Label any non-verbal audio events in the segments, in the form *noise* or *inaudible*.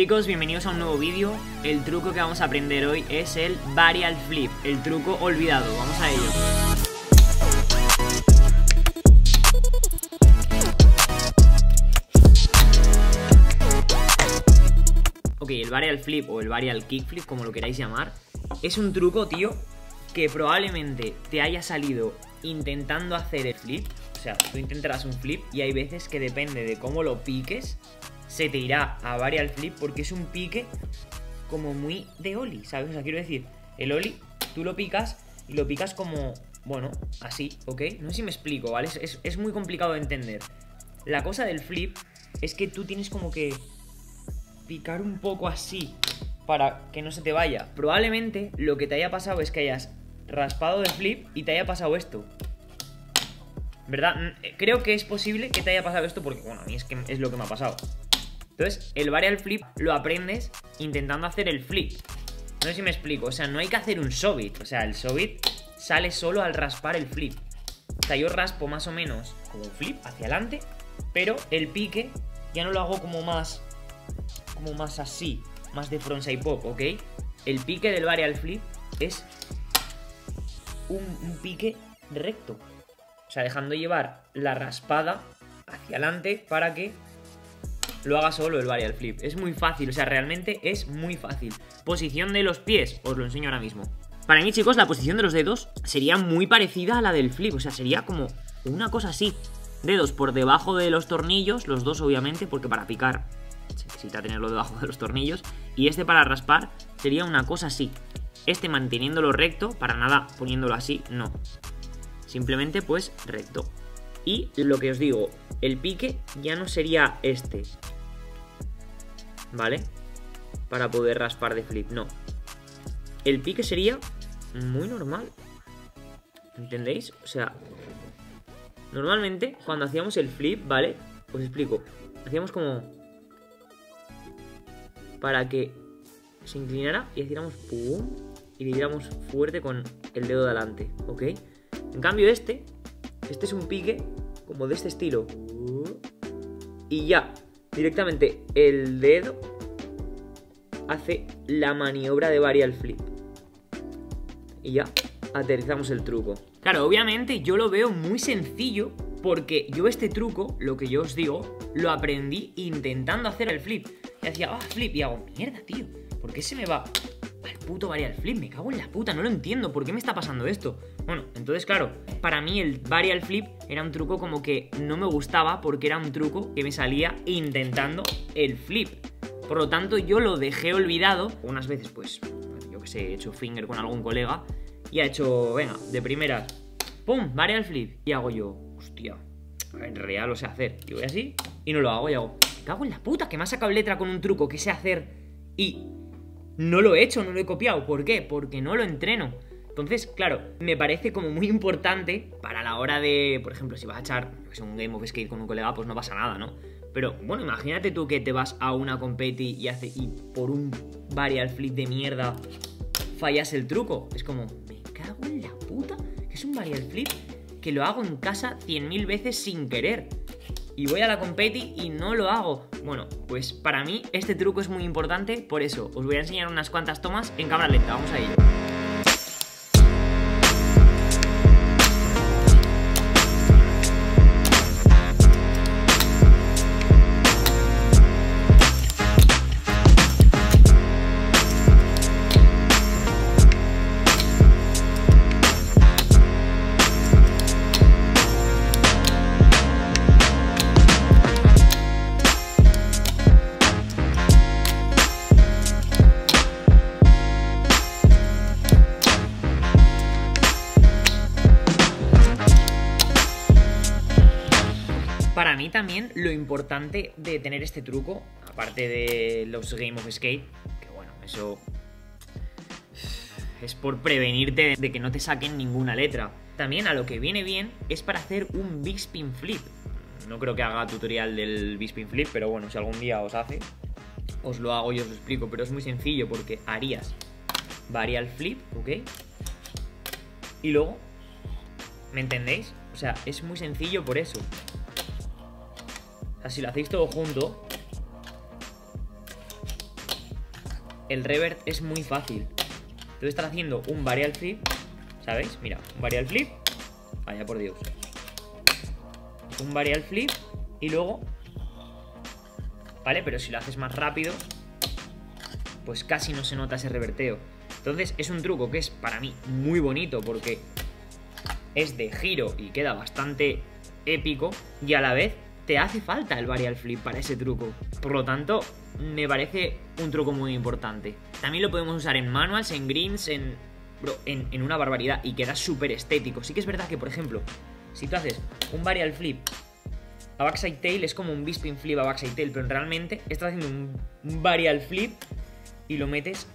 Chicos, bienvenidos a un nuevo vídeo. El truco que vamos a aprender hoy es el varial flip, el truco olvidado. Vamos a ello. Ok, el varial flip o el varial kickflip, como lo queráis llamar, es un truco, tío, que probablemente te haya salido intentando hacer el flip. O sea, tú intentarás un flip y hay veces que depende de cómo lo piques, se te irá a varial flip porque es un pique como muy de Oli, ¿sabes? O sea, quiero decir, el Oli tú lo picas y lo picas como, bueno, así, ¿ok? No sé si me explico, ¿vale? Es, es muy complicado de entender. La cosa del flip es que tú tienes como que picar un poco así para que no se te vaya. Probablemente lo que te haya pasado es que hayas raspado de flip y te haya pasado esto. ¿Verdad? Creo que es posible que te haya pasado esto porque, bueno, a mí es que es lo que me ha pasado. Entonces, el varial flip lo aprendes intentando hacer el flip. No sé si me explico. O sea, no hay que hacer un sobit. O sea, el sobit sale solo al raspar el flip. O sea, yo raspo más o menos como un flip hacia adelante, pero el pique ya no lo hago como más como más así, más de frontside pop, ¿ok? El pique del varial flip es un, un pique recto. O sea, dejando llevar la raspada hacia adelante para que lo haga solo el varial flip. Es muy fácil, o sea, realmente es muy fácil. Posición de los pies, os lo enseño ahora mismo. Para mí, chicos, la posición de los dedos sería muy parecida a la del flip, o sea, sería como una cosa así. Dedos por debajo de los tornillos, los dos obviamente, porque para picar se necesita tenerlo debajo de los tornillos. Y este para raspar sería una cosa así. Este manteniéndolo recto, para nada poniéndolo así, no. Simplemente pues recto. Y lo que os digo, el pique ya no sería este. ¿Vale? Para poder raspar de flip, no. El pique sería muy normal. ¿Entendéis? O sea, normalmente cuando hacíamos el flip, ¿vale? Os explico. Hacíamos como... Para que se inclinara y hiciéramos pum y le diéramos fuerte con el dedo de adelante, ¿ok? En cambio este, este es un pique como de este estilo. Y ya, directamente el dedo hace la maniobra de varial flip. Y ya, aterrizamos el truco. Claro, obviamente yo lo veo muy sencillo porque yo este truco, lo que yo os digo, lo aprendí intentando hacer el flip. Y hacía, ah, flip, y hago, mierda, tío, ¿por qué se me va puto varial flip? Me cago en la puta, no lo entiendo, ¿por qué me está pasando esto? Bueno, entonces claro, para mí el varial flip era un truco como que no me gustaba porque era un truco que me salía intentando el flip. Por lo tanto, yo lo dejé olvidado. Unas veces, pues, yo que sé, he hecho finger con algún colega y ha hecho, venga, de primera, ¡pum! Varial flip. Y hago yo, hostia, en realidad lo sé hacer. Y voy así y no lo hago y hago, cago en la puta, que me ha sacado letra con un truco que sé hacer y no lo he hecho, no lo he copiado. ¿Por qué? Porque no lo entreno. Entonces, claro, me parece como muy importante para la hora de, por ejemplo, si vas a echar un Game of Skate con un colega, pues no pasa nada, ¿no? Pero bueno, imagínate tú que te vas a una competi y, hace, y por un varial flip de mierda fallas el truco. Es como, me cago en la puta, que es un varial flip que lo hago en casa 100.000 veces sin querer. Y voy a la competi y no lo hago. Bueno, pues para mí este truco es muy importante, por eso os voy a enseñar unas cuantas tomas en cámara lenta. Vamos a ello. Para mí también lo importante de tener este truco, aparte de los Game of Skate, que bueno, eso es por prevenirte de que no te saquen ninguna letra. También a lo que viene bien es para hacer un Big Spin Flip. No creo que haga tutorial del Big Spin Flip, pero bueno, si algún día os hace, os lo hago y os lo explico. Pero es muy sencillo porque harías varial flip, ¿ok? Y luego, ¿me entendéis? O sea, es muy sencillo por eso. Sea, si lo hacéis todo junto, el revert es muy fácil. Tú estás haciendo un varial flip, ¿sabéis? Mira, un varial flip. Vaya por Dios. Un varial flip y luego... ¿Vale? Pero si lo haces más rápido, pues casi no se nota ese reverteo. Entonces es un truco que es para mí muy bonito porque es de giro y queda bastante épico y a la vez te hace falta el varial flip para ese truco. Por lo tanto, me parece un truco muy importante. También lo podemos usar en manuals, en greens, en, en, una barbaridad y queda súper estético. Sí que es verdad que, por ejemplo, si tú haces un varial flip a backside tail, es como un bisping flip a backside tail, pero realmente estás haciendo un, varial flip y lo metes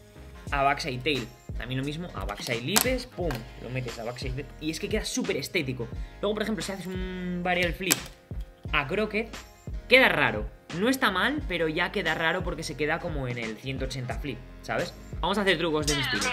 a backside tail. También lo mismo a backside lipes, pum, lo metes a backside y es que queda súper estético. Luego, por ejemplo, si haces un varial flip a croquet, queda raro. No está mal, pero ya queda raro porque se queda como en el 180 flip, ¿sabes? Vamos a hacer trucos de mi estilo.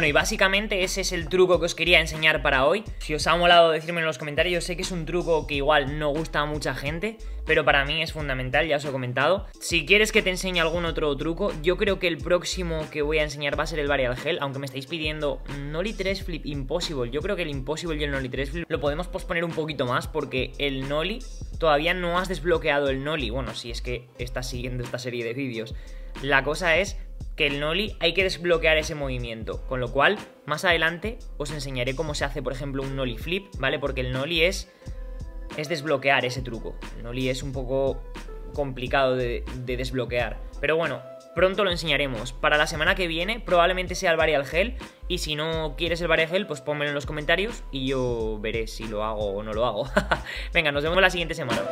Bueno, y básicamente ese es el truco que os quería enseñar para hoy. Si os ha molado, decirme en los comentarios. Yo sé que es un truco que igual no gusta a mucha gente, pero para mí es fundamental, ya os he comentado. Si quieres que te enseñe algún otro truco, yo creo que el próximo que voy a enseñar va a ser el Varial Gel, aunque me estáis pidiendo Nolly 3 Flip Impossible. Yo creo que el Impossible y el Nolly 3 Flip lo podemos posponer un poquito más porque el Nolly todavía no has desbloqueado el Nolly. Bueno, si es que estás siguiendo esta serie de vídeos. La cosa es que el Nolly hay que desbloquear ese movimiento, con lo cual más adelante os enseñaré cómo se hace por ejemplo un Nolly Flip, ¿vale? Porque el Nolly es, es desbloquear ese truco, el Nolly es un poco complicado de, de desbloquear, pero bueno, pronto lo enseñaremos. Para la semana que viene probablemente sea el Varial Gel y si no quieres el Varial Gel pues pónmelo en los comentarios y yo veré si lo hago o no lo hago. *laughs* Venga, nos vemos la siguiente semana.